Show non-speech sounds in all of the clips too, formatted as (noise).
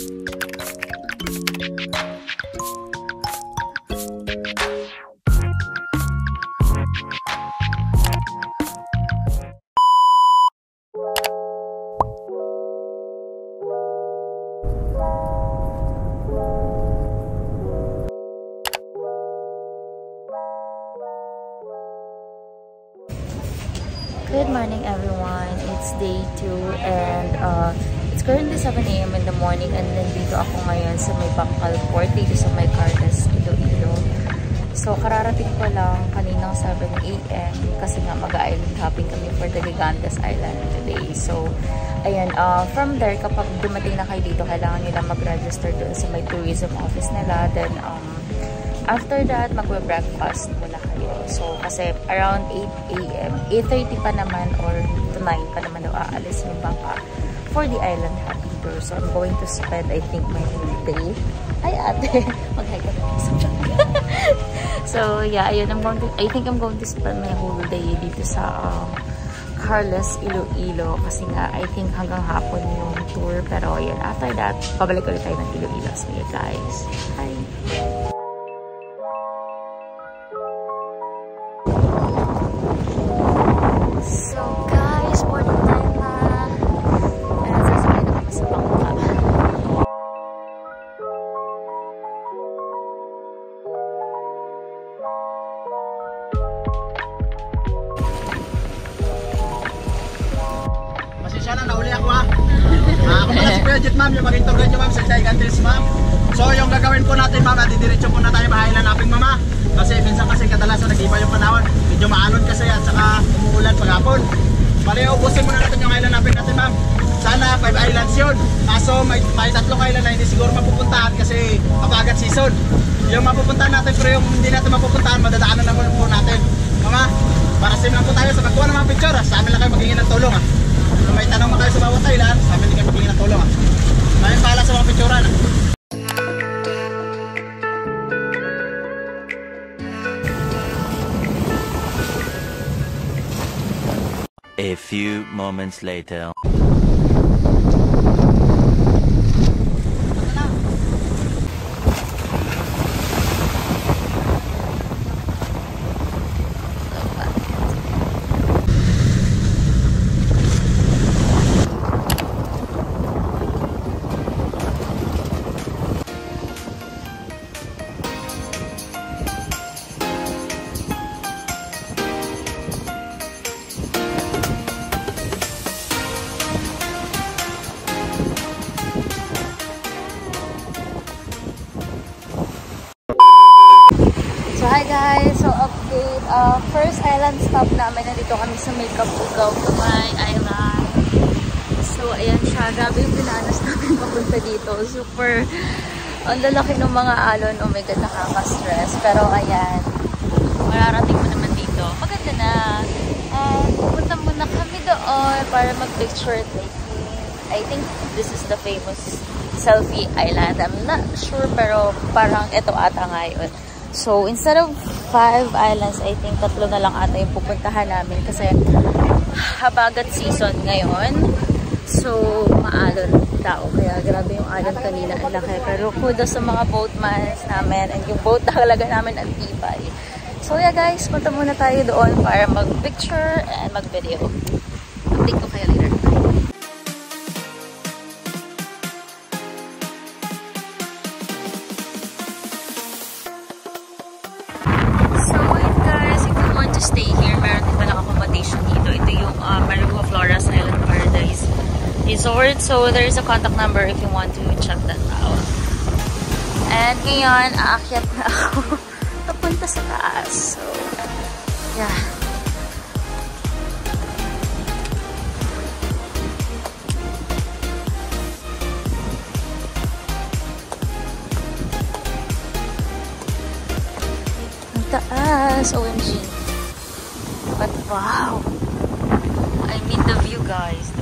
Good morning everyone, it's day 2 and uh, currently 7 a.m. in the morning and nandito ako ngayon sa may Bangkal Port dito sa may Carles, Iloilo. So kararating ko lang kaninang 7 a.m. kasi nga mag-island hopping kami for the Gigantes Island today. So ayan, uh, from there kapag dumating na kayo dito kailangan lang mag-register doon sa may tourism office nila. Then um, after that magbe-breakfast muna So, kasi around 8 a.m., 8.30 pa naman or to 9 pa naman daw aalis yung bangka for the island hopping tour. So, I'm going to spend, I think, my day. Ay, ate! (laughs) Mag-hi ka (laughs) So, yeah, ayun, I'm going to, I think I'm going to spend my whole day dito sa um, Carlos Iloilo kasi nga, I think hanggang hapon yung tour. Pero, ayun, after that, pabalik ulit tayo ng Iloilo. So, yeah, guys. Hi! Budget ma'am, yung maging tour nyo ma'am sa Gigantes ma'am. So yung gagawin po natin ma'am, didiretso po na tayo mahilan natin mama. Kasi minsan kasi kadalasan nag-iba yung panahon. Medyo maalon kasi at saka umuulan paghapon. Bali, ubusin muna natin yung island natin natin ma'am. Sana 5 islands yun. Kaso may, may tatlong island na hindi siguro mapupuntahan kasi kapagat season. Yung mapupuntahan natin pero yung hindi natin mapupuntahan, madadaanan na po natin. Mama, para sim lang po tayo sa pagkuha ng mga picture. Sa amin lang kayo magiging ng tulong. Ha? Kung may tanong kayo sa bawat island, sa amin lang kayo magiging ng tulong. Ha? Maraming pala sa mga picturean. A few moments later. Uh, first island stop namin. Nandito kami sa May Kapugaw, Kamay Island. So, ayan siya. Grabe yung pinanas namin papunta dito. Super, ang lalaki ng mga alon. Oh my God, nakaka-stress. Pero, ayan. Mararating mo naman dito. Maganda na. Uh, pupunta muna kami doon para mag-picture taking. I think this is the famous selfie island. I'm not sure, pero parang ito ata ngayon. So, instead of five islands, I think tatlo na lang ata yung pupuntahan namin kasi habagat season ngayon. So, maalon tao. Kaya grabe yung alon kanina. Ang laki. Pero kudos sa mga boatmans namin and yung boat talaga namin ang tibay. So, yeah guys, punta muna tayo doon para mag-picture and mag-video. Update ko kayo resort. So, there is a contact number if you want to check that out. And ngayon, aakyat na ako (laughs) papunta sa taas. So, yeah. Ang taas! OMG! But wow! I mean the view guys.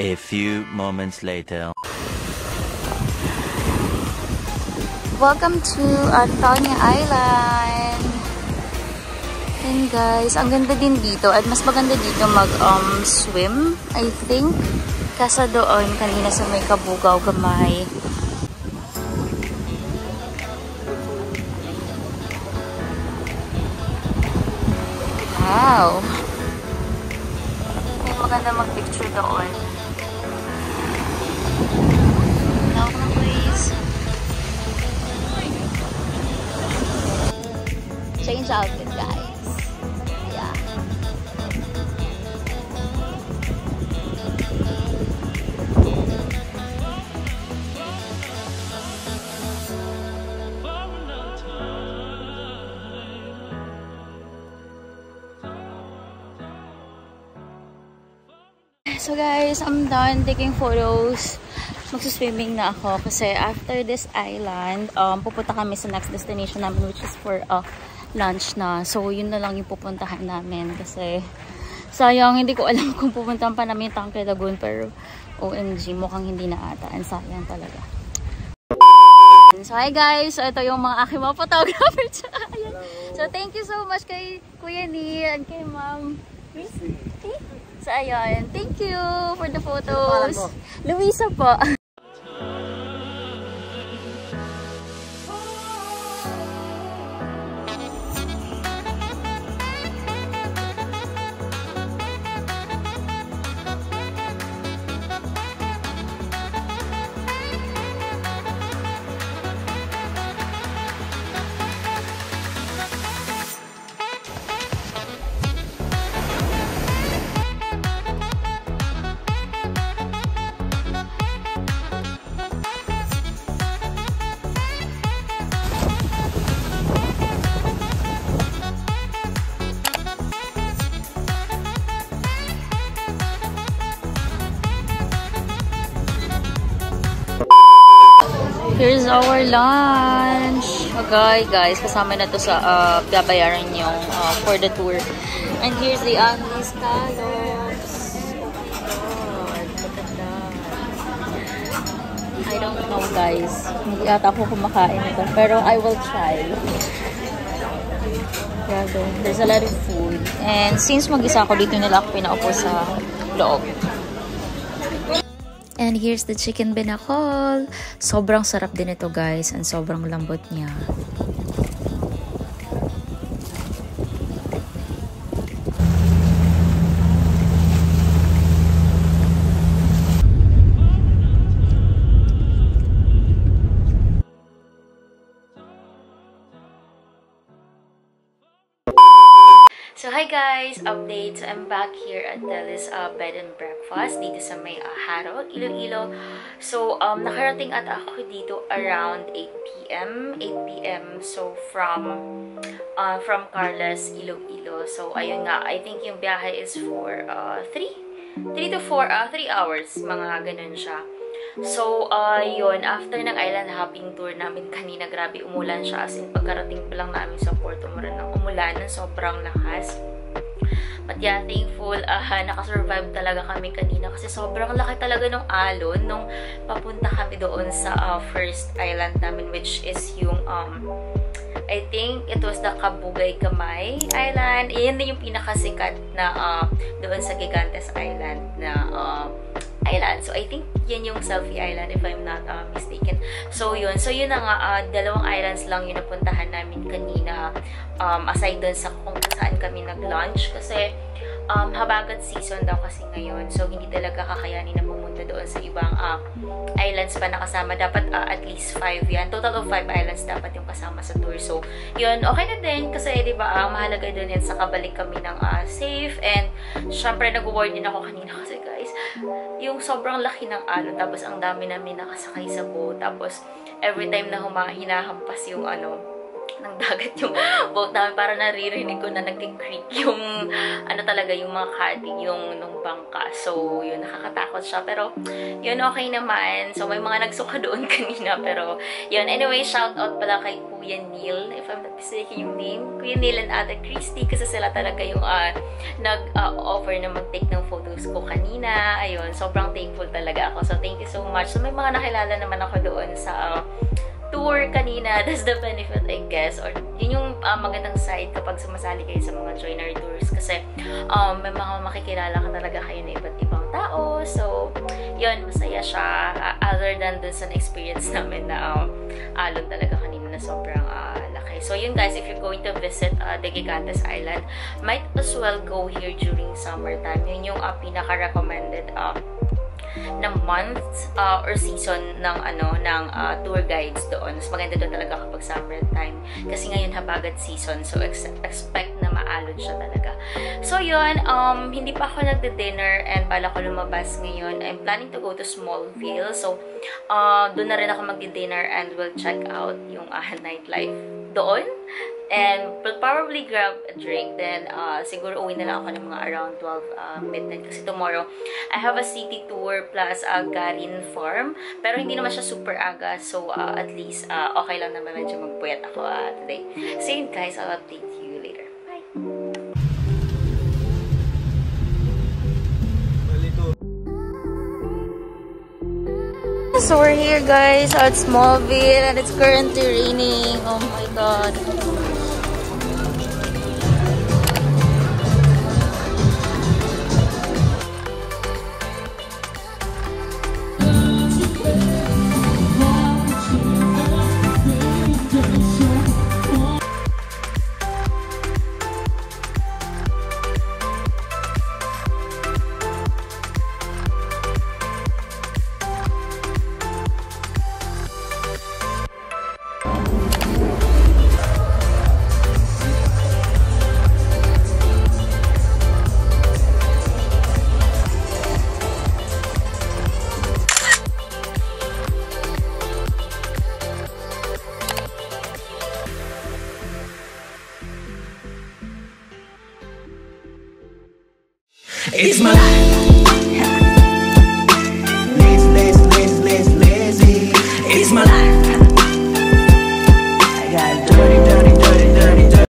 A few moments later. Welcome to Antonia Island. And guys, ang ganda din dito. At mas maganda dito mag-um, swim, I think. Kasa doon, kanina sa may kabugaw gamay. Wow! May maganda mag-picture doon. Place. Change outfit, guys. Yeah. So guys, I'm done taking photos. Magsuswimming na ako kasi after this island, um, pupunta kami sa next destination namin which is for uh, lunch na. So yun na lang yung pupuntahan namin kasi sayang hindi ko alam (laughs) kung pupuntahan pa namin yung Tangke Lagoon pero OMG mukhang hindi na ata. Ang sayang talaga. So hi guys, so ito yung mga aking mga photographer. (laughs) So thank you so much kay Kuya Ni and kay Ma'am. So ayun, thank you for the photos. Luisa po. (laughs) Here's our lunch. Okay, guys. Kasama na to sa uh, babayaran yung uh, for the tour. And here's the ugly scallops. Oh my. I don't know, guys. Hindi ata ako kumakain ito. Pero I will try. Grabe. There's a lot of food. And since mag-isa ako dito nila ako pinaupo sa loob. And here's the chicken binakol. Sobrang sarap din ito guys. And sobrang lambot niya. Guys! Update. I'm back here at Delis uh, Bed and Breakfast dito sa may uh, Haro, Iloilo. So, um, nakarating at ako dito around 8pm. 8pm. So, from uh, from Carlos, Iloilo. So, ayun nga. I think yung biyahe is for uh, 3? 3 to 4, uh, 3 hours. Mga ganun siya. So, uh, yun, after ng island hopping tour namin kanina, grabe umulan siya. As in, pagkarating pa lang namin sa port, umulan ng umulan ng sobrang lakas. But yeah, thankful, uh, nakasurvive talaga kami kanina kasi sobrang laki talaga ng alon nung papunta kami doon sa uh, first island namin which is yung, um, I think it was the Kabugay Kamay Island. Iyan din yung pinakasikat na uh, doon sa Gigantes Island na uh, island. So, I think yan yung Selfie Island if I'm not uh, mistaken. So, yun. So, yun na nga, uh, dalawang islands lang yung napuntahan namin kanina um, aside dun sa kung saan kami nag-lunch. Kasi, um, habagat season daw kasi ngayon. So, hindi talaga kakayanin na pumunta doon sa ibang uh, islands pa nakasama. Dapat uh, at least 5 yan. Total of 5 islands dapat yung kasama sa tour. So, yun. Okay na din. Kasi, di ba, uh, mahalaga doon yan sa kabalik kami ng uh, safe. And, syempre, nag-ward din ako kanina kasi, guys, yung sobrang laki ng alon. Tapos, ang dami namin nakasakay sa boat. Tapos, every time na huma, hinahampas yung ano, ng dagat yung boat namin. Para naririnig ko na nag-creak yung, ano talaga, yung mga cutting, yung nung bangka. So, yun, nakakatakot siya. Pero, yun, okay naman. So, may mga nagsuka doon (laughs) kanina. Pero, yun. Anyway, shout out pala kay Kuya Neil, if I'm not mistaken yung name. Kuya Neil and Ate Christy, kasi sila talaga yung uh, nag-offer uh, na mag-take ng photos ko kanina. Ayun, sobrang thankful talaga ako. So, thank you so much. So, may mga nakilala naman ako doon sa uh, tour kanina. (laughs) That's the benefit, I guess. Or yun yung uh, magandang side kapag sumasali kayo sa mga joiner tours. Kasi um, may mga makikilala ka talaga kayo na iba't ibang tao. So, yun, masaya siya. Uh, other than dun sa experience (laughs) namin na um, alon talaga kanina na sobrang uh, laki. So, yun guys, if you're going to visit uh, the Gigantes Island, might as well go here during summertime. Yun yung uh, pinaka-recommended uh, ng month uh, or season ng ano ng uh, tour guides doon. Mas maganda doon talaga kapag summer time kasi ngayon habagat season so ex expect na maalon siya talaga. So yun, um, hindi pa ako nagde-dinner and bala ko lumabas ngayon. I'm planning to go to Smallville. So uh, doon na rin ako magde-dinner and will check out yung uh, (laughs) nightlife doon. And probably grab a drink. Then, uh, siguro uwi na lang ako ng mga around 12 uh, midnight. Kasi tomorrow, I have a city tour plus a uh, Garin farm. Pero hindi naman siya super aga. So, uh, at least, uh, okay lang naman medyo magpuyat ako uh, today. So, yun guys, I'll update you So we're here guys at Smallville and it's currently raining. Oh my god. It's my life.